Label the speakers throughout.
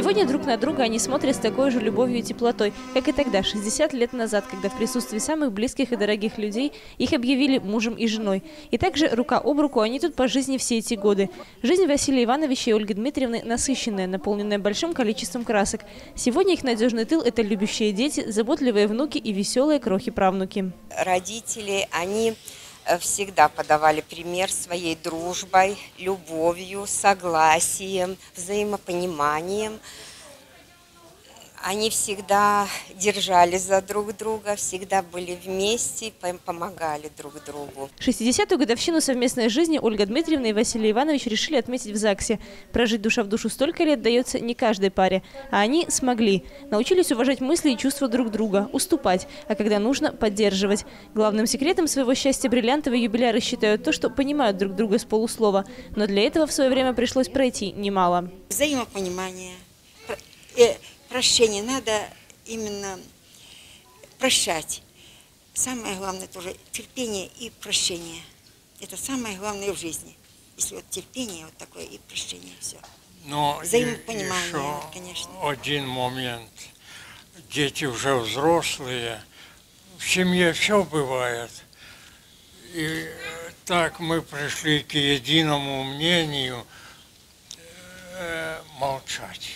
Speaker 1: Сегодня друг на друга они смотрят с такой же любовью и теплотой, как и тогда, 60 лет назад, когда в присутствии самых близких и дорогих людей их объявили мужем и женой. И также рука об руку они тут по жизни все эти годы. Жизнь Василия Ивановича и Ольги Дмитриевны насыщенная, наполненная большим количеством красок. Сегодня их надежный тыл – это любящие дети, заботливые внуки и веселые крохи-правнуки.
Speaker 2: Родители, они всегда подавали пример своей дружбой, любовью, согласием, взаимопониманием. Они всегда держались за друг друга, всегда были вместе, помогали друг другу.
Speaker 1: 60-ю годовщину совместной жизни Ольга Дмитриевна и Василий Иванович решили отметить в ЗАГСе. Прожить душа в душу столько лет дается не каждой паре. А они смогли. Научились уважать мысли и чувства друг друга, уступать, а когда нужно – поддерживать. Главным секретом своего счастья бриллиантовые юбиляры считают то, что понимают друг друга с полуслова. Но для этого в свое время пришлось пройти немало.
Speaker 3: Взаимопонимание э, прощение, надо именно прощать. Самое главное тоже терпение и прощение. Это самое главное в жизни. Если вот терпение вот такое и прощение, все.
Speaker 4: Но Взаимопонимание, еще конечно. один момент. Дети уже взрослые, в семье все бывает. И так мы пришли к единому мнению э, молчать.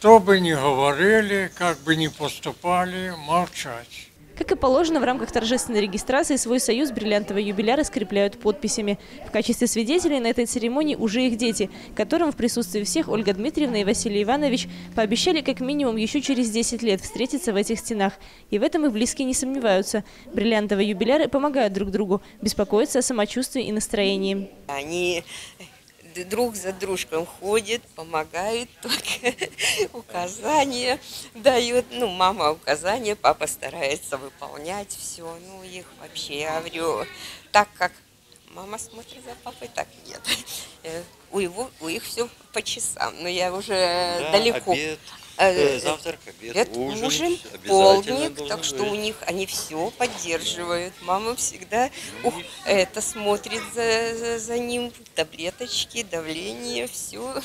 Speaker 4: Что бы ни говорили, как бы ни поступали, молчать.
Speaker 1: Как и положено, в рамках торжественной регистрации свой союз бриллиантовые юбиляры скрепляют подписями. В качестве свидетелей на этой церемонии уже их дети, которым в присутствии всех Ольга Дмитриевна и Василий Иванович пообещали как минимум еще через 10 лет встретиться в этих стенах. И в этом их близкие не сомневаются. Бриллиантовые юбиляры помогают друг другу, беспокоятся о самочувствии и настроении.
Speaker 2: Они друг за дружком ходит, помогает, только указания дает. Ну, мама указания, папа старается выполнять все. Ну, их вообще, я говорю, так как мама смотрит за папой, так нет. Э, у, его, у их все по часам, но я уже да, далеко.
Speaker 5: Обед. Э, э, завтрак, обед,
Speaker 2: это ужин, ужин полдник, так что быть. у них они все поддерживают. Мама всегда ух, это смотрит за, за, за ним, таблеточки, давление, все.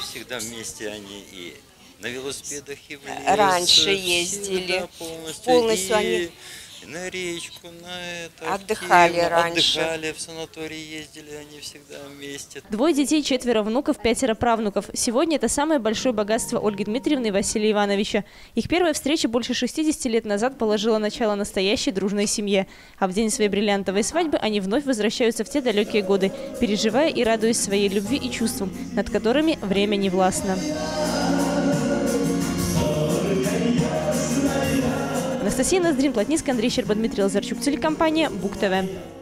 Speaker 5: Всегда вместе они и на велосипедах и в лес.
Speaker 2: Раньше ездили.
Speaker 5: полностью. полностью и... они на речку, на это.
Speaker 2: Отдыхали Киев, раньше.
Speaker 5: Отдыхали, в санатории ездили, они всегда вместе.
Speaker 1: Двое детей, четверо внуков, пятеро правнуков. Сегодня это самое большое богатство Ольги Дмитриевны и Василия Ивановича. Их первая встреча больше 60 лет назад положила начало настоящей дружной семье. А в день своей бриллиантовой свадьбы они вновь возвращаются в те далекие годы, переживая и радуясь своей любви и чувствам, над которыми время не властно. Анастасия Ноздрин, Плотницкая, Андрей Щерба, Дмитрий Лазарчук, телекомпания Бук ТВ.